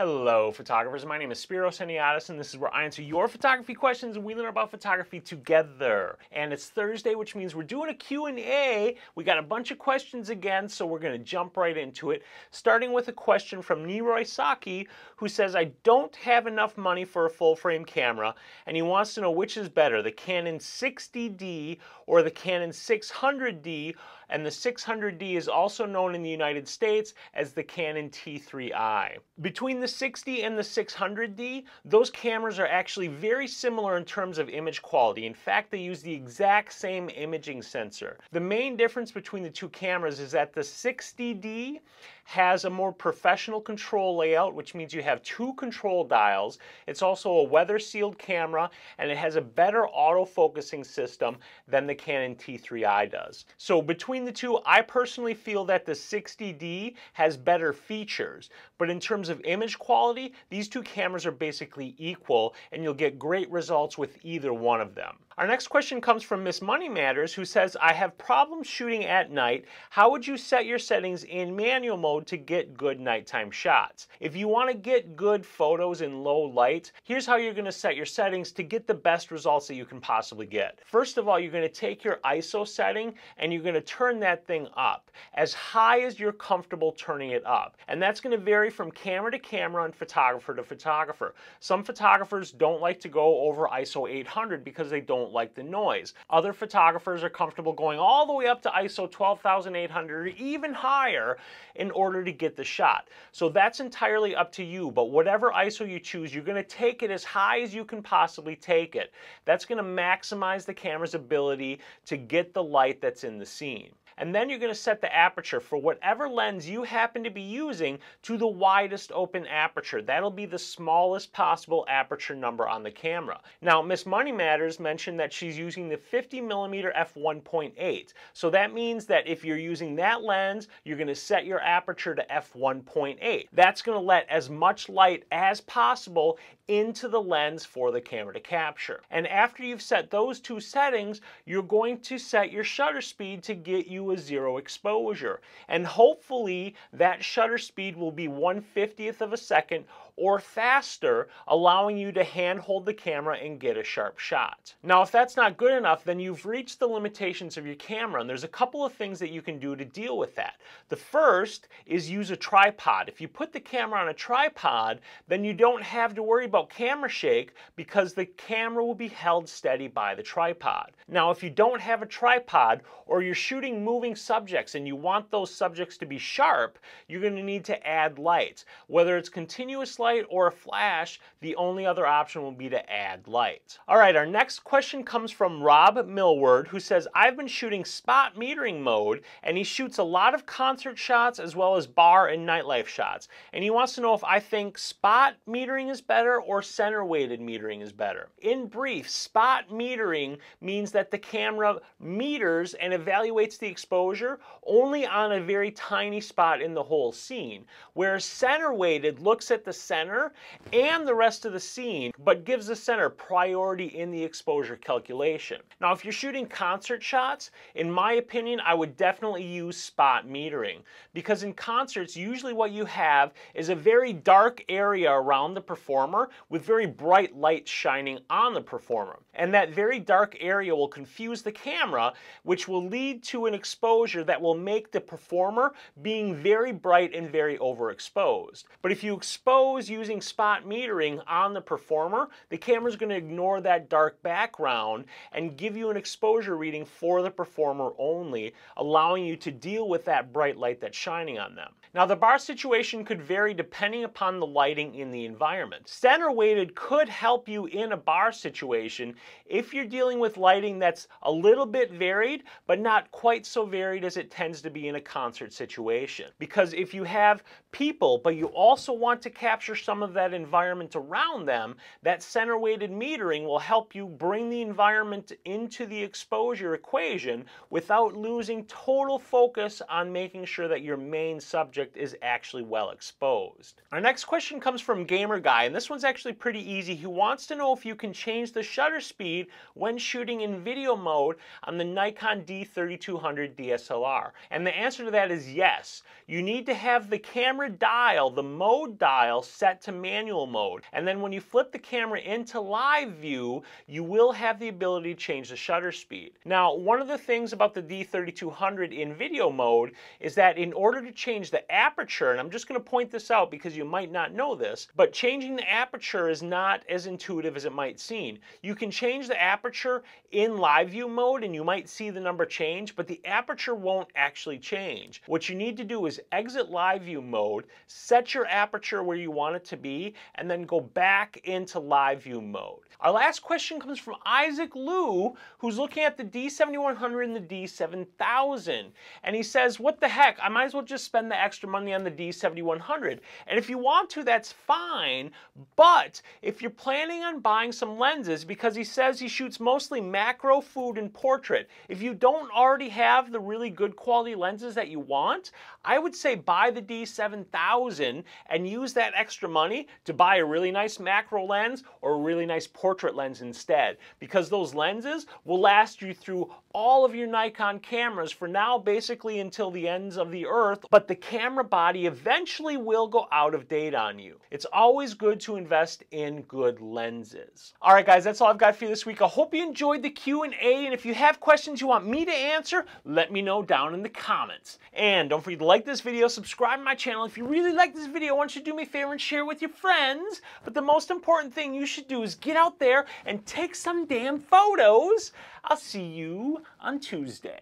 Hello, photographers. My name is Spyros Heniadis, and this is where I answer your photography questions and we learn about photography together. And it's Thursday, which means we're doing a Q&A. We got a bunch of questions again, so we're going to jump right into it. Starting with a question from Niroy Saki, who says, I don't have enough money for a full-frame camera, and he wants to know which is better, the Canon 60D or the Canon 600D, and the 600D is also known in the United States as the Canon T3i. Between the 60 and the 600D, those cameras are actually very similar in terms of image quality. In fact, they use the exact same imaging sensor. The main difference between the two cameras is that the 60D has a more professional control layout, which means you have two control dials. It's also a weather sealed camera and it has a better autofocusing system than the Canon T3i does. So between the two, I personally feel that the 60D has better features, but in terms of image quality, these two cameras are basically equal and you'll get great results with either one of them. Our next question comes from Miss Money Matters who says, I have problems shooting at night. How would you set your settings in manual mode to get good nighttime shots? If you want to get good photos in low light, here's how you're going to set your settings to get the best results that you can possibly get. First of all, you're going to take your ISO setting and you're going to turn that thing up as high as you're comfortable turning it up. And that's going to vary from camera to camera and photographer to photographer. Some photographers don't like to go over ISO 800 because they don't don't like the noise. Other photographers are comfortable going all the way up to ISO 12800 or even higher in order to get the shot. So that's entirely up to you, but whatever ISO you choose, you're going to take it as high as you can possibly take it. That's going to maximize the camera's ability to get the light that's in the scene and then you're going to set the aperture for whatever lens you happen to be using to the widest open aperture. That'll be the smallest possible aperture number on the camera. Now, Miss Money Matters mentioned that she's using the 50 millimeter f1.8. So that means that if you're using that lens, you're going to set your aperture to f1.8. That's going to let as much light as possible into the lens for the camera to capture. And after you've set those two settings, you're going to set your shutter speed to get you a zero exposure. And hopefully that shutter speed will be 1 50th of a second or faster, allowing you to hand hold the camera and get a sharp shot. Now, if that's not good enough, then you've reached the limitations of your camera, and there's a couple of things that you can do to deal with that. The first is use a tripod. If you put the camera on a tripod, then you don't have to worry about camera shake because the camera will be held steady by the tripod. Now, if you don't have a tripod or you're shooting moving subjects and you want those subjects to be sharp, you're going to need to add light. Whether it's continuous light or a flash, the only other option will be to add light. All right, our next question comes from Rob Millward, who says, I've been shooting spot metering mode, and he shoots a lot of concert shots as well as bar and nightlife shots. And he wants to know if I think spot metering is better or center weighted metering is better. In brief, spot metering means that the camera meters and evaluates the exposure only on a very tiny spot in the whole scene, whereas center weighted looks at the center and the rest of the scene, but gives the center priority in the exposure calculation. Now, if you're shooting concert shots, in my opinion, I would definitely use spot metering because in concerts, usually what you have is a very dark area around the performer with very bright light shining on the performer. And that very dark area will confuse the camera, which will lead to an exposure that will make the performer being very bright and very overexposed. But if you expose using spot metering on the performer, the camera is going to ignore that dark background and give you an exposure reading for the performer only, allowing you to deal with that bright light that's shining on them. Now the bar situation could vary depending upon the lighting in the environment. Center weighted could help you in a bar situation if you're dealing with lighting that's a little bit varied, but not quite so varied as it tends to be in a concert situation. Because if you have people, but you also want to capture some of that environment around them, that center weighted metering will help you bring the environment into the exposure equation without losing total focus on making sure that your main subject is actually well exposed. Our next question comes from Gamer Guy, and this one's actually pretty easy. He wants to know if you can change the shutter speed when shooting in video mode on the Nikon D3200 D3200 DSLR? And the answer to that is yes. You need to have the camera dial, the mode dial, set to manual mode. And then when you flip the camera into live view, you will have the ability to change the shutter speed. Now, one of the things about the D3200 in video mode is that in order to change the aperture, and I'm just going to point this out because you might not know this, but changing the aperture is not as intuitive as it might seem. You can change the aperture in live view mode and you might see the number change, but the aperture won't actually change. What you need to do is exit live view mode, set your aperture where you want it to be, and then go back into live view mode. Our last question comes from Isaac Liu, who's looking at the D7100 and the D7000. And he says, what the heck, I might as well just spend the extra money on the D7100. And if you want to, that's fine. But if you're planning on buying some lenses, because he says he shoots mostly macro, food, and portrait, if you don't already have the really good quality lenses that you want, I would say buy the D7000 and use that extra money to buy a really nice macro lens or a really nice portrait lens instead. Because those lenses will last you through all of your Nikon cameras for now basically until the ends of the earth, but the camera body eventually will go out of date on you. It's always good to invest in good lenses. All right guys, that's all I've got for you this week. I hope you enjoyed the Q&A and if you have questions you want me to answer, let me know down in the comments. And don't forget to like this video, subscribe to my channel. If you really like this video, I want you do me a favor and share it with your friends. But the most important thing you should do is get out there and take some damn photos. I'll see you on Tuesday.